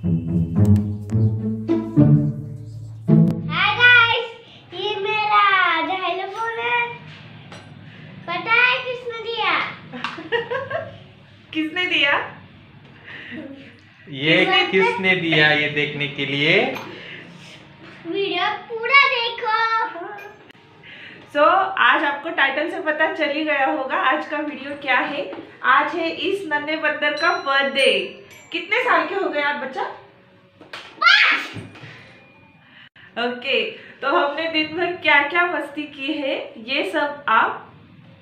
किसने दिया? ये किसने दिया? ये देखने के लिए? वीडियो पूरा देखो। सो so, आज आपको टाइटल से पता चल ही गया होगा आज का वीडियो क्या है। आज है इस नन्हे बंदर का बर्थडे कितने साल के हो गए आप बच्चा? ओके तो हमने दिन भर क्या क्या मस्ती की है, ये सब आप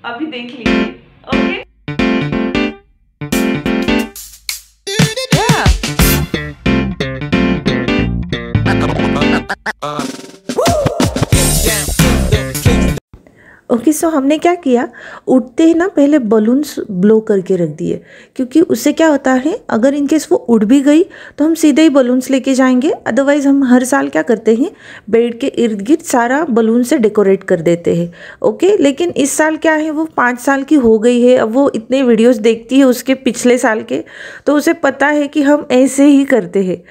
अभी देख लीजिए, ओके? सो हमने क्या किया? उठते ही ना पहले बलून्स ब्लो करके रख दिए। क्योंकि उससे क्या होता है अगर इनकेस वो उड़ भी गई तो हम सीधे ही बलून्स लेके जाएँगे। अदरवाइज़ हम हर साल क्या करते हैं बेड के इर्द गिर्द सारा बलून से डेकोरेट कर देते हैं। ओके लेकिन इस साल क्या है वो पाँच साल की हो गई है। अब वो इतने वीडियोस देखती है उसके पिछले साल के तो उसे पता है कि हम ऐसे ही करते हैं।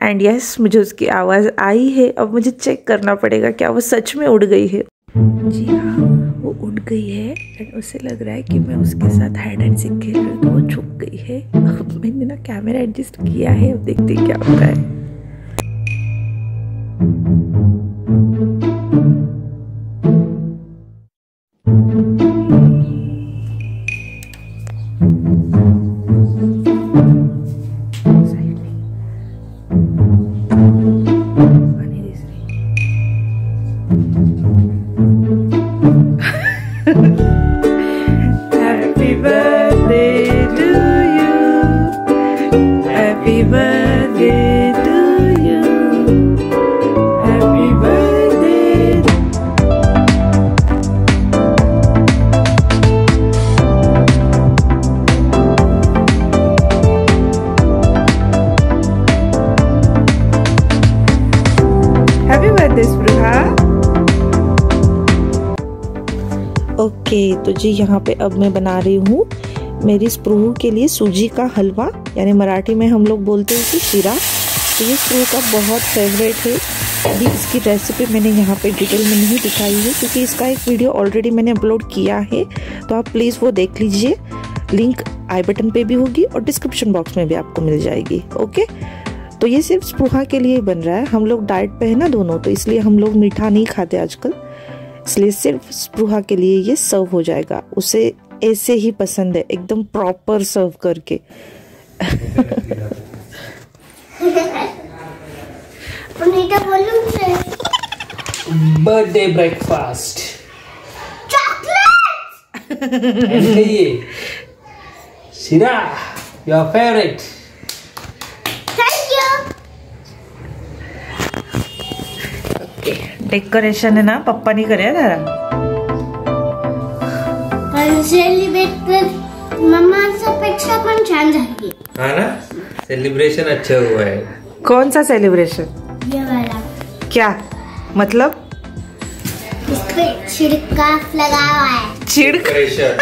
एंड यस yes, मुझे उसकी आवाज़ आई है। अब मुझे चेक करना पड़ेगा क्या वो सच में उड़ गई है। जी हाँ। वो उठ गई है एंड उसे लग रहा है कि मैं उसके साथ हाइड एंड सीख खेल रही हूँ। वो छुप गई है। मैंने ना कैमरा एडजस्ट किया है। अब देखते क्या होता है। तो जी, यहाँ पे अब मैं बना रही हूँ मेरी स्प्रूह के लिए सूजी का हलवा। यानी मराठी में हम लोग बोलते हैं कि शीरा। तो ये स्प्रूह का बहुत फेवरेट है। अभी इसकी रेसिपी मैंने यहाँ पे डिटेल में नहीं दिखाई है, क्योंकि इसका एक वीडियो ऑलरेडी मैंने अपलोड किया है। तो आप प्लीज़ वो देख लीजिए। लिंक आई बटन पे भी होगी और डिस्क्रिप्शन बॉक्स में भी आपको मिल जाएगी। ओके तो ये सिर्फ़ स्प्रूहा के लिए ही बन रहा है। हम लोग डाइट पे है ना दोनों तो इसलिए हम लोग मीठा नहीं खाते आजकल। इसलिए सिर्फ़ स्प्रूहा के लिए ये सर्व हो जाएगा। उसे ऐसे ही पसंद है एकदम प्रॉपर सर्व करके। Birthday breakfast chocolate! ये sheera your favourite thank you decoration है ना? पप्पा नहीं करे जरा हाँ ना? सेलिब्रेशन अच्छा हुआ है. कौन सा सेलिब्रेशन ये वाला. क्या? मतलब? छिड़काव लगा हुआ है. डेकोरेशन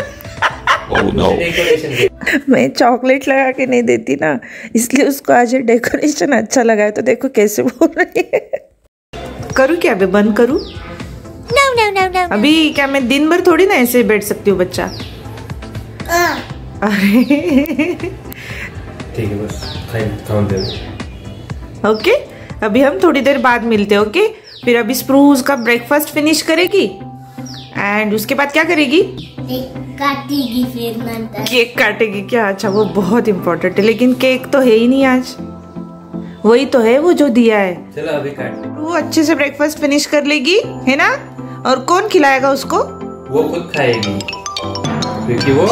डेकोरेशन मैं चॉकलेट लगा के नहीं देती ना इसलिए उसको आज डेकोरेशन अच्छा लगा है तो देखो कैसे बोल रही है. करूँ क्या? अभी बंद करूँ? नो नो नो नो अभी क्या मैं दिन भर थोड़ी ना ऐसे बैठ सकती हूँ बच्चा? अरे। ठीक है बस खाइन दे ओके अभी हम थोड़ी देर बाद मिलते हैं ओके फिर अभी स्प्रूज का ब्रेकफास्ट फिनिश करेगी? एंड उसके बाद क्या करेगी? काटेगी फिर केक काटेगी? क्या? अच्छा वो बहुत इम्पोर्टेंट है। लेकिन केक तो है ही नहीं आज। वही तो है वो जो दिया है। चलो अभी काट वो अच्छे से ब्रेकफास्ट फिनिश कर लेगी है ना? और कौन खिलाएगा उसको? वो खुद खाएगी। क्योंकि वो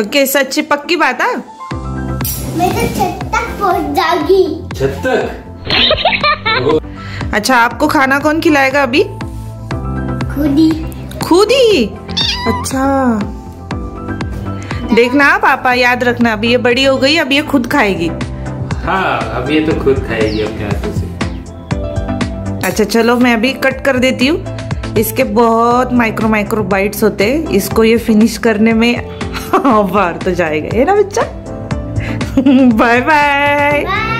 ओके सच्ची पक्की बात है? मैं तो छत तक पहुँच जाऊँगी। छत तक अच्छा आपको खाना कौन खिलाएगा अभी? खुद। ही खुद? ही अच्छा। देखना पापा याद रखना। अभी ये बड़ी हो गई अब ये खुद खाएगी। हाँ अब ये तो खुद खाएगी अपने हाथों से अच्छा चलो मैं अभी कट कर देती हूँ। इसके बहुत माइक्रो माइक्रो बाइट्स होते हैं। इसको ये फिनिश करने में बाहर बार तो जाएगा। है ना बच्चा? बाय बाय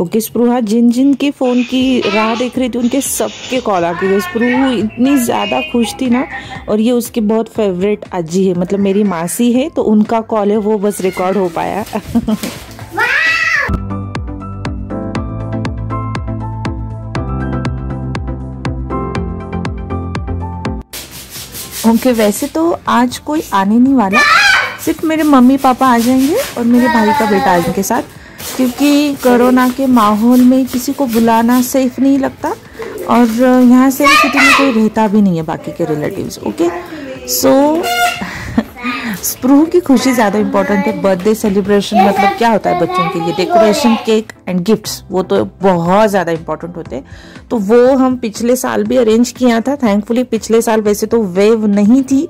ओके स्प्रूहा जिन जिन के फ़ोन की राह देख रही थी, उनके सबके कॉल आ गए स्प्रू इतनी ज़्यादा खुश थी ना, और ये उसकी बहुत फेवरेट अज्जी है मतलब मेरी मासी है तो उनका कॉल है, वो बस रिकॉर्ड हो पाया। ओके, वैसे तो आज कोई आने नहीं वाला, सिर्फ़ मेरे मम्मी पापा आ जाएँगे और मेरे भाई का बेटा आ जाएँगे साथ। क्योंकि कोरोना के माहौल में किसी को बुलाना सेफ़ नहीं लगता और यहाँ से सिटी में कोई रहता भी नहीं है बाकी के रिलेटिव्स ओके सो स्प्रू की खुशी ज़्यादा इम्पोर्टेंट है। बर्थडे सेलिब्रेशन मतलब क्या होता है बच्चों के लिए? डेकोरेशन केक एंड गिफ्ट्स वो तो बहुत ज़्यादा इम्पोर्टेंट होते हैं। तो वो हम पिछले साल भी अरेंज किया था। थैंकफुली पिछले साल वैसे तो वेव नहीं थी।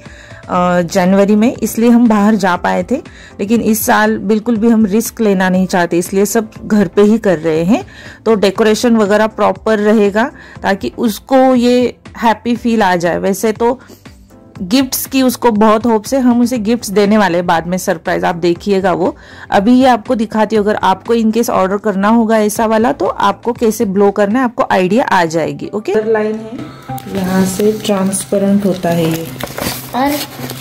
जनवरी में, इसलिए हम बाहर जा पाए थे। लेकिन इस साल बिल्कुल भी हम रिस्क लेना नहीं चाहते, इसलिए सब घर पे ही कर रहे हैं। तो डेकोरेशन वगैरह प्रॉपर रहेगा, ताकि उसको ये हैप्पी फील आ जाए। वैसे तो गिफ्ट्स की उसको बहुत होप से हम उसे गिफ्ट्स देने वाले बाद में, सरप्राइज़ आप देखिएगा वो। अभी ये आपको दिखाती अगर आपको इनकेस ऑर्डर करना होगा ऐसा वाला तो आपको कैसे ब्लो करना है, आपको आइडिया आ जाएगी, ओके? लाइन है, यहाँ से ट्रांसपेरेंट होता है ये। और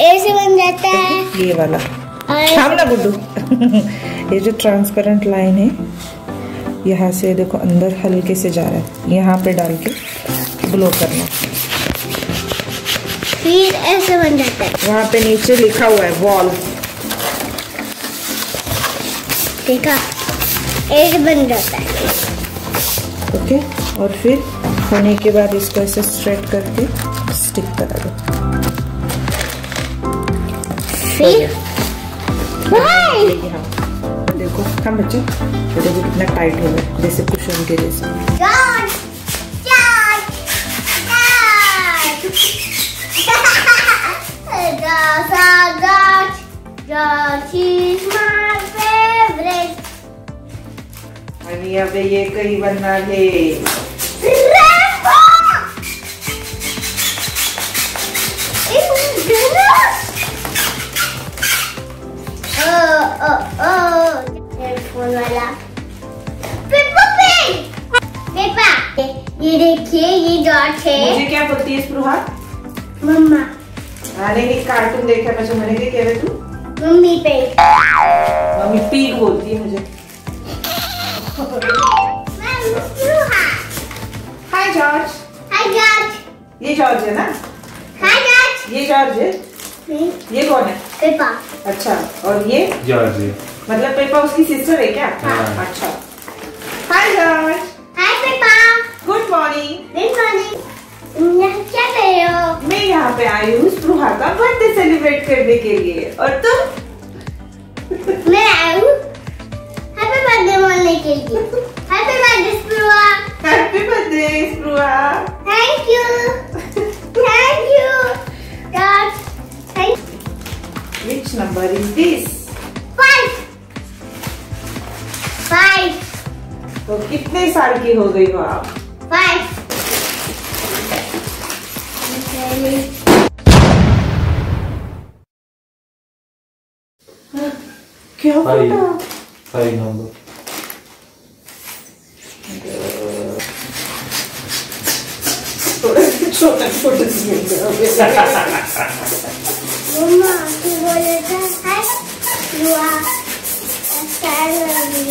ऐसे बन जाता है। ये वाला। और थाम ना गुड्डू। ये जो ट्रांसपेरेंट लाइन है यहाँ से देखो अंदर हल्के से जा रहा है। यहाँ पे डाल के ब्लो करना। फिर ऐसे बन जाता है। वहाँ पे नीचे लिखा हुआ है वॉल देखा? ऐसे बन जाता है। ओके और फिर होने के बाद इसको ऐसे स्ट्रेट करके स्टिक करा दो। Why? देखो हम बच्चे ये देखो कितना टाइट हो गया जैसे कुशन के जैसे favorite. आणि अब ये कई बनना है। ये देखिए ये डॉट है। मुझे क्या बोलती है स्पृहा मम्मा। आने की कार्टून देखा मुझे मैंने क्या कह रहे तू। मम्मी पे। मम्मी पीक बोलती है मुझे। Hi George. Hi George. ये जॉर्ज है ना? हाय जॉर्ज। ये जॉर्ज है? ये कौन है? पेपा। अच्छा और ये? जॉर्ज मतलब पेपा उसकी सिस्टर है क्या? हाँ। अच्छा। Hi George. सेलिब्रेट करने के लिए। और तुम? मैं आई हूँ हैप्पी बर्थडे बोलने के लिए। Happy birthday Spruha happy birthday Spruha thank you thank you dot thank which number is this five five तो कितने साल की हो गई हो आप? क्या फाइव फाइव नंबर छोटा छोटा मम्मा तू बोले था हाय स्प्रुआ स्टाइल लगी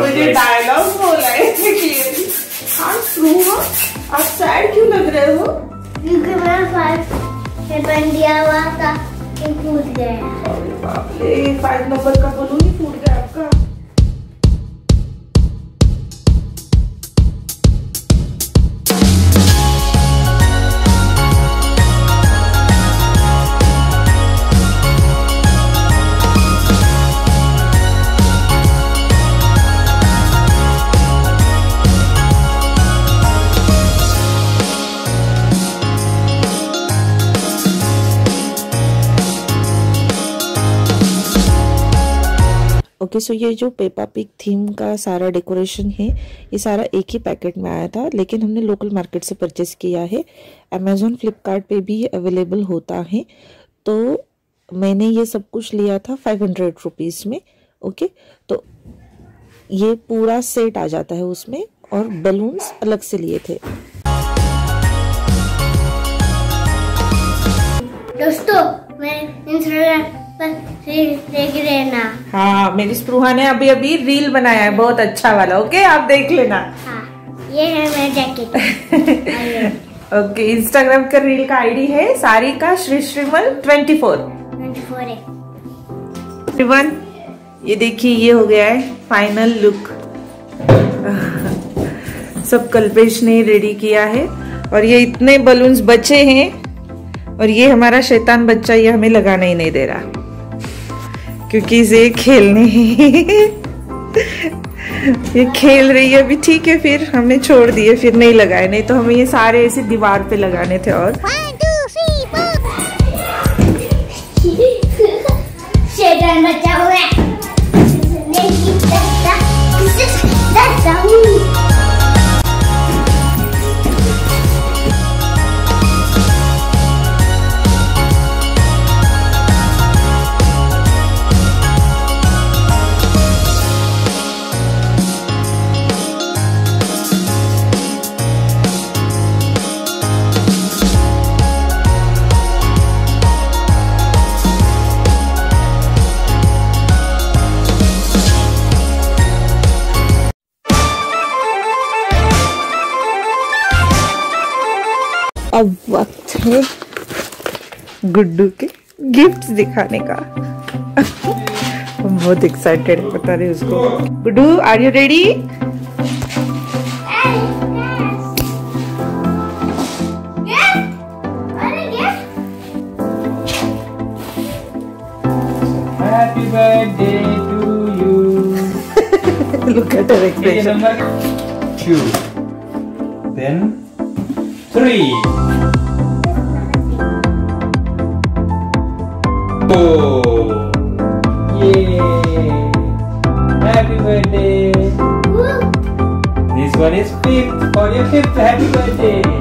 मुझे डायलॉग बोला है clearly. हाँ आप सैड क्यों लग रहे हो क्योंकि फाइव से फाइव नंबर का बलून फूट गया आपका। ओके सो ये जो पेपा पिक थीम का सारा डेकोरेशन है, ये सारा एक ही पैकेट में आया था, लेकिन हमने लोकल मार्केट से परचेस किया है। अमेजोन फ्लिपकार्ट भी ये अवेलेबल होता है। तो मैंने ये सब कुछ लिया था फाइव हंड्रेड रुपीज़ में ओके तो ये पूरा सेट आ जाता है उसमें और बलून्स अलग से लिए थे। दोस्तों, मैं इंस्टाग्राम हाँ मेरी स्पृहा ने अभी अभी रील बनाया है बहुत अच्छा वाला ओके? आप देख लेना। हाँ ये है मेरा जैकेट ओके इंस्टाग्राम का रील का आईडी है सारी का Shri Shrimal twenty four twenty four है। एवरीवन ये देखिए ये हो गया है फाइनल लुक सब कल्पेश ने रेडी किया है और ये इतने बलून्स बचे हैं और ये हमारा शैतान बच्चा ये हमें लगाना ही नहीं दे रहा। क्योंकि इसे खेलने ये खेल रही है अभी ठीक है फिर हमने छोड़ दिए फिर नहीं लगाए नहीं तो हमें ये सारे ऐसे दीवार पे लगाने थे और। One, two, हुआ गुड्डू के गिफ्ट्स दिखाने का बहुत एक्साइटेड है बता रहे उसको Guddu are you ready Happy birthday to you. At her Okay, expression number two. Then three. Happy birthday.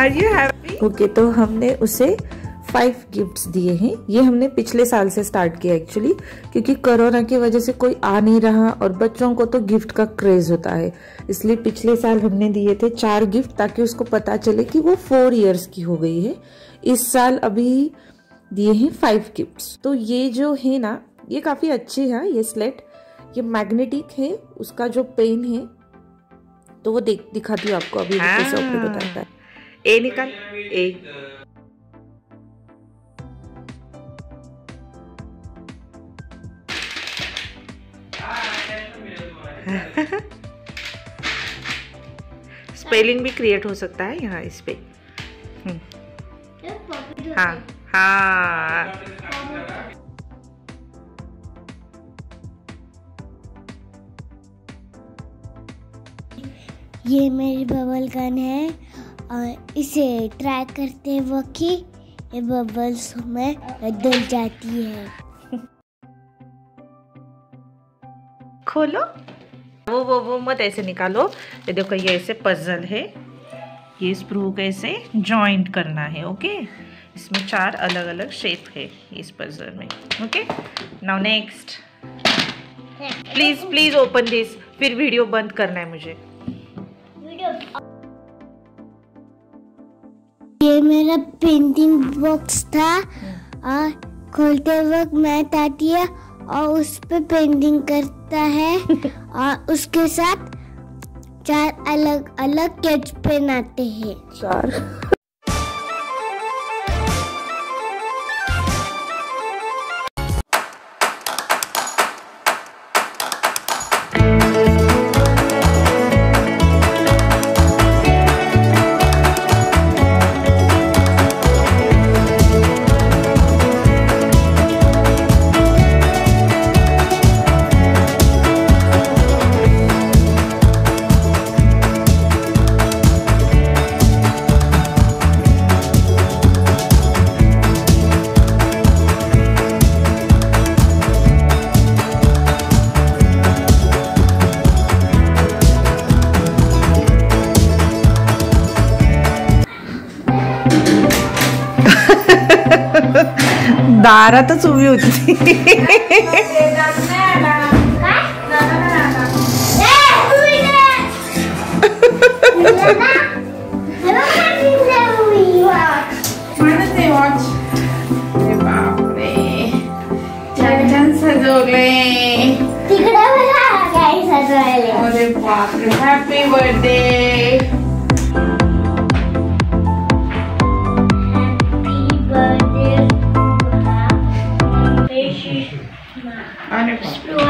Are you happy okay तो हमने उसे फाइव गिफ्ट्स दिए हैं। ये हमने पिछले साल से स्टार्ट किया एक्चुअली क्योंकि कोरोना की वजह से कोई आ नहीं रहा और बच्चों को तो गिफ्ट का क्रेज होता है। इसलिए पिछले साल हमने दिए थे चार गिफ्ट ताकि उसको पता चले कि वो फोर इयर्स की हो गई है। इस साल अभी दिए हैं फाइव गिफ्ट्स तो ये जो है ना ये काफ़ी अच्छी है ये स्लेट ये मैग्नेटिक है उसका जो पेन है तो वो देख दिखाती हूँ आपको अभी कैसे ऑपरेट होता है। ए निकाल ए स्पेलिंग भी क्रिएट हो सकता है यहाँ इस पे। ये हाँ हाँ। ये मेरी बबल गन है। और इसे ट्राई करते वक्त ही ये बबल्स में बदल जाती है। खोलो। वो वो वो मत ऐसे निकालो। ये देखो ये ऐसे पजल है। ये स्प्रू को ऐसे जॉइंट करना है ओके इसमें चार अलग अलग शेप है इस पजल में okay now next please please open this फिर वीडियो बंद करना है मुझे। ये मेरा पेंटिंग बॉक्स था और खोलते वक्त मैं आती है और उस पर पेंटिंग करता है और उसके साथ चार अलग अलग कैच पेन आते हैं। चार। दारातच उभी होती सजवले तिकडे happy birthday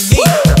Z.